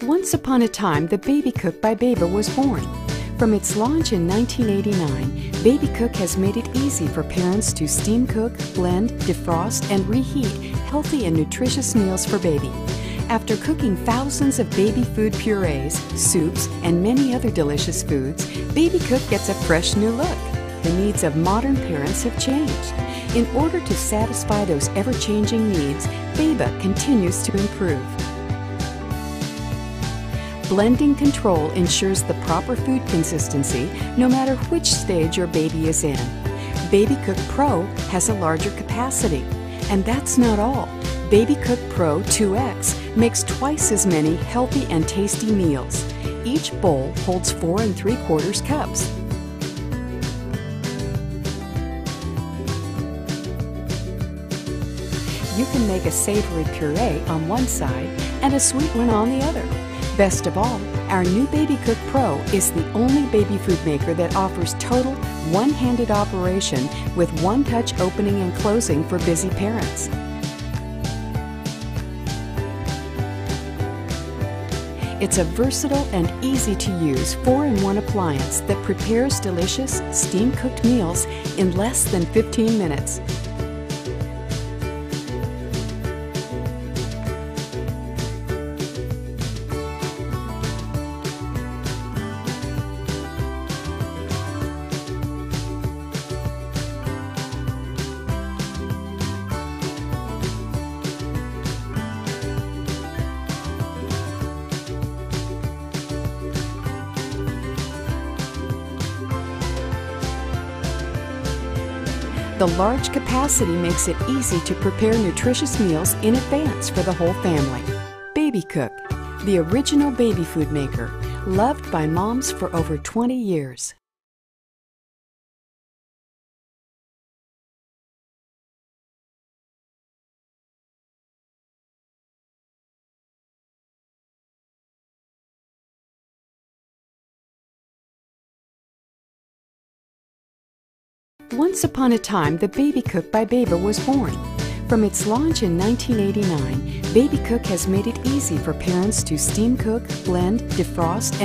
Once upon a time, the Babycook by Beaba was born. From its launch in 1989, Babycook has made it easy for parents to steam cook, blend, defrost, and reheat healthy and nutritious meals for baby. After cooking thousands of baby food purees, soups, and many other delicious foods, Babycook gets a fresh new look. The needs of modern parents have changed. In order to satisfy those ever changing needs, Beaba continues to improve. Blending control ensures the proper food consistency no matter which stage your baby is in. Babycook Pro has a larger capacity. And that's not all. Babycook Pro 2X makes twice as many healthy and tasty meals. Each bowl holds four and three quarters cups. You can make a savory puree on one side and a sweet one on the other. Best of all, our new Babycook Pro is the only baby food maker that offers total one-handed operation with one-touch opening and closing for busy parents. It's a versatile and easy to use 4-in-1 appliance that prepares delicious steam-cooked meals in less than 15 minutes. The large capacity makes it easy to prepare nutritious meals in advance for the whole family. Babycook, the original baby food maker, loved by moms for over 20 years. Once upon a time, the Babycook by Beaba was born. From its launch in 1989, Babycook has made it easy for parents to steam cook, blend, defrost, and